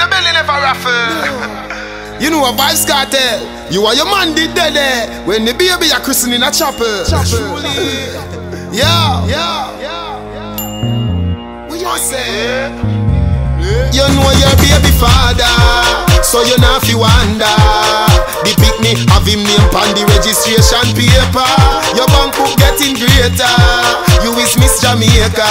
the belly never raffle. You know a Vybz Kartel. You are your man did dead there when the baby are christening a chapel. Truly. Yeah, yeah, yeah. What you say? You know your baby father, so you not fi wonder. The picnic have him name on the registration paper. Your bank book getting greater. You is Miss Jamaica.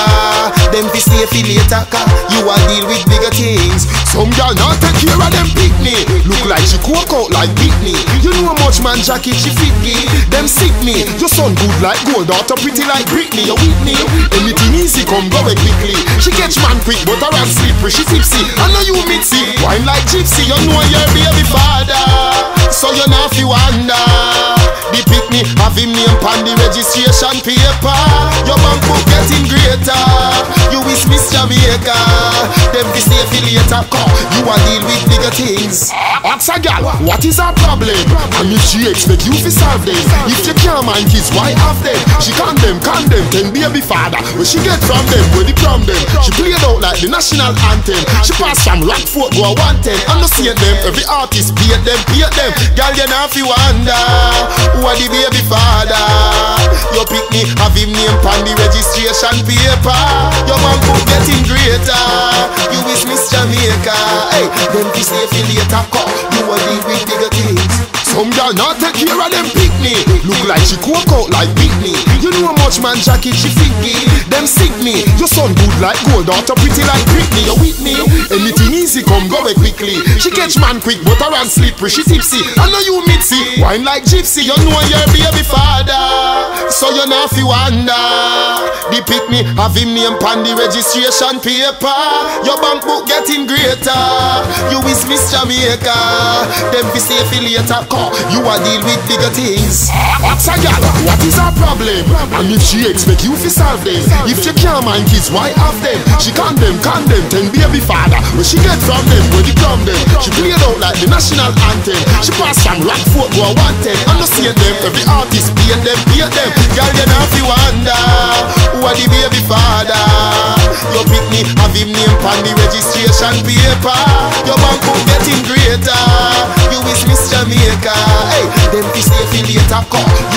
Them fi stay fi later, you a deal with bigger things. Some girl not take care of them picnic. Look like she cook out like Whitney. You know how much man jacket she fit me. Them sick me. Your son good like gold, daughter pretty like Britney. You Whitney. Anything easy come go away quickly. She catch man quick, but her hand slippery. She tipsy. I know you mixy. Wine like gypsy. You know your baby father. So you not fi wonder. The picnic have him name on the registration paper. Your bank book getting greater. You is Miss Jamaica. Them fi fi later. You a deal with bigger things. Ask a gal, what is her problem? And if she expect you fi solve them. If you can't mind kids, why have them? She condemn, condemn, then baby father. Where she get from them, where the from them. She out the national anthem. She pass from Rockford go a one ten. Understand them, every artist pay them, pay them. Girl, you not fi wonder who are the baby father. Your me, have him name on the registration paper. Your man book getting greater. You is Miss Jamaica. Hey, them stay fi later. Cause you a deal with things. Some girl not take care of them picnic. Look like she cook out like Whitney. You know how much man jacket she fit me. Them sick me. Your son good like gold, daughter pretty like Britney. You with me? Anything easy come go away quickly. She catch man quick, but her hand slippery. She tipsy. I know you mitzy. Wine like gypsy. You know your baby father. So you not fi wonder. The picnic have him name on the registration paper. Your bank book getting greater. You is Miss Jamaica. Them fi stay fi later. Cause you a deal with bigger things. Ask a gal, what is her problem? And if she expect you fi solve them. If you can't mind kids, why have them? She condemn, condemn, ten baby father. Where she get from them, where the from them. She played out like the national anthem. She pass from Rockford go a one ten. Understand them, every artist pay them, pay them. Girl, you not fi wonder who are the baby father. Your picnic have him name on the registration paper. Your bank book getting greater. You is Miss Jamaica. Hey, them fi stay fi later. Cause